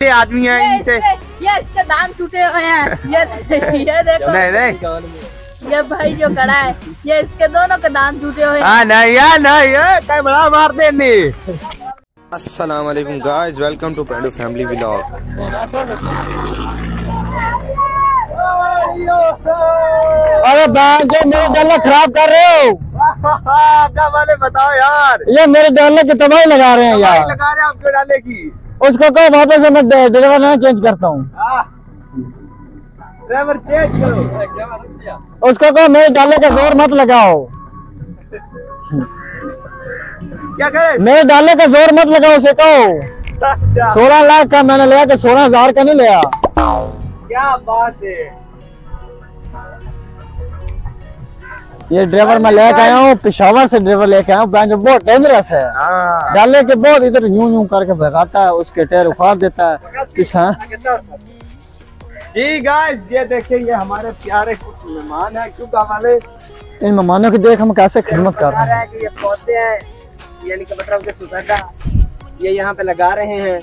ये आदमी है ये इनसे। इसके ये इसके दांत टूटे हुए हैं। ये ये देखो। नहीं। नहीं ये भाई जो खड़ा है ये इसके दोनों के दांत टूटे हुए हैं। हाँ नहीं यार नहीं ये कई बड़ा मार देने। अस्सलाम वालेकुम guys welcome to Pendu family vlog अरे जो मेरे डॉलर खराब कर रहे हो। क्या वाले बताओ यार। ये मेरे डॉलर की तबाही लगा रहे हैं यार। लगा रहे हैं आपको डाले की उसको कहो वापस से मैं ड्राइवर ना चेंज करता हूँ। ड्राइवर चेंज करो। उसको कहो मेरे डाले का ज़ोर मत लगाओ। क्या करे? मेरे डाले का ज़ोर मत लगाओ उसे कहो। अच्छा, सोलह लाख का मैंने लिया कि सोलह हज़ार का नहीं लिया। क्या बात है। ये ड्राइवर मैं लेके आया हूँ पिशावर से ड्राइवर लेके आया हूँ बहुत डेंजरस है। हाँ। डाले के बहुत इधर यूँ यूँ करके भगाता है उसके टायर उखाड़ देता है किसान गाइस हाँ। ये देखिए ये हमारे प्यारे कुछ मेहमान है क्यों वाले इन मेहमानों की देख हम कैसे खिदमत कर रहे हैं। ये पौधे हैं यानी कि मतलब के सुधा ये यहाँ पे लगा रहे हैं।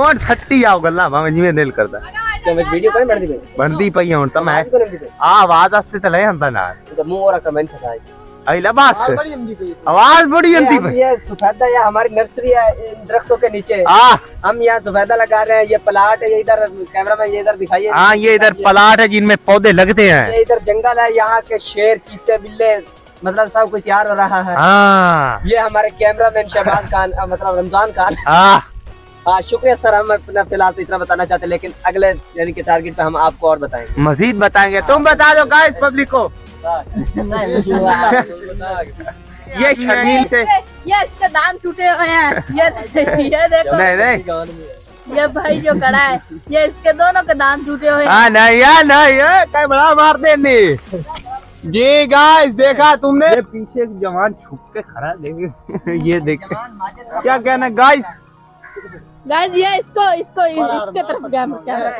और छट्टी आओ गल्ला भावे जी में दिल करता है। ವಿಡಿಯೋ ಕಾಲ್ ಮಾಡ್ದಿ ಬಂದೀಪ ಇವ ಅಂತ ಆ ಆವಾಜ್ ಅಷ್ಟೇ ತಲೆ ಅಂತ ನಾ ಮೂವರ ಕಮೆಂಟ್ ಹಾಕಿ अहिला बात आवाज़ बड़ी अंती पे ये सफेदा या हमारी नर्सरी है दरख्तों के नीचे। आ, हम यहाँ सफेदा लगा रहे हैं ये प्लाट है ये इधर कैमरा में ये इधर दिखाइए। हाँ ये इधर प्लाट है जिनमें पौधे लगते हैं। ये इधर जंगल है यहाँ के शेर चीते बिल्ले मतलब सब कुछ तैयार हो रहा है। आ, ये हमारे कैमरा मैन शहबाज खान मतलब रमज़ान खान। हाँ हाँ शुक्रिया सर हम अपना फ़िलहाल तो इतना बताना चाहते हैं लेकिन अगले यानी कि टारगेट पे हम आपको और बताएँगे। मजीद बताएँगे। तुम बता दो गाइस पब्लिक को। ये शर्मील से ये इसके दांत टूटे हुए हैं। ये ये देखो। नहीं नहीं। ये भाई जो खड़ा है ये इसके दोनों के दांत टूटे हुए हैं। हाँ नहीं यार नहीं ये कई बड़ा मार देने। जी गाइस देखा तुमने? ये पीछे एक जवान छुप के खड़ा देखे ये देख क्या कहना गाइस गाइस ये इसको इसको इसके तरफ़ कैमरा कैमरा